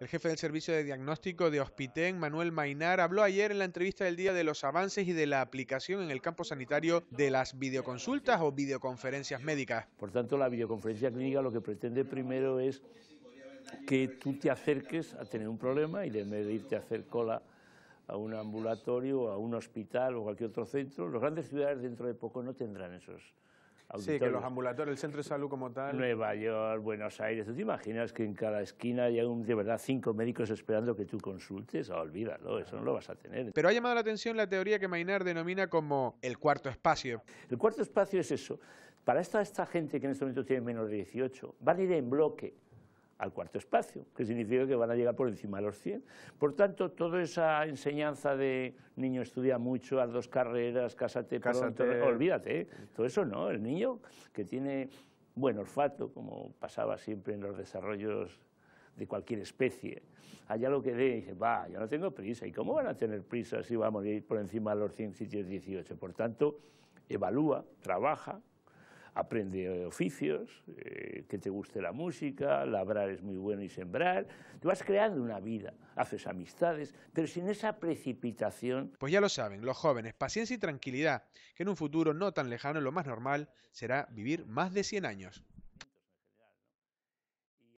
El jefe del servicio de diagnóstico de Hospitén, Manuel Mainar, habló ayer en la entrevista del día de los avances y de la aplicación en el campo sanitario de las videoconsultas o videoconferencias médicas. Por tanto, la videoconferencia clínica lo que pretende primero es que tú te acerques a tener un problema y en vez de irte a hacer cola a un ambulatorio, a un hospital o cualquier otro centro, las grandes ciudades dentro de poco no tendrán esos Sí, que los ambulatorios, el centro de salud como tal. Nueva York, Buenos Aires. ¿Tú te imaginas que en cada esquina hay un, de verdad cinco médicos esperando que tú consultes? Oh, olvídalo, eso no lo vas a tener. Pero ha llamado la atención la teoría que Mainar denomina como el cuarto espacio. El cuarto espacio es eso. Para esta, esta gente que en este momento tiene menos de 18, van a ir en bloque al cuarto espacio, que significa que van a llegar por encima de los 100. Por tanto, toda esa enseñanza de niño estudia mucho, haz dos carreras, cásate, pronto, olvídate, ¿eh? todo eso no, el niño que tiene buen olfato, como pasaba siempre en los desarrollos de cualquier especie, allá lo que ve dice, va, yo no tengo prisa, ¿y cómo van a tener prisa si vamos a ir por encima de los 100 sitios 18? Por tanto, evalúa, trabaja, aprende oficios, eh, que te guste la música, labrar es muy bueno y sembrar, te vas creando una vida, haces amistades, pero sin esa precipitación. Pues ya lo saben, los jóvenes, paciencia y tranquilidad, que en un futuro no tan lejano lo más normal será vivir más de 100 años.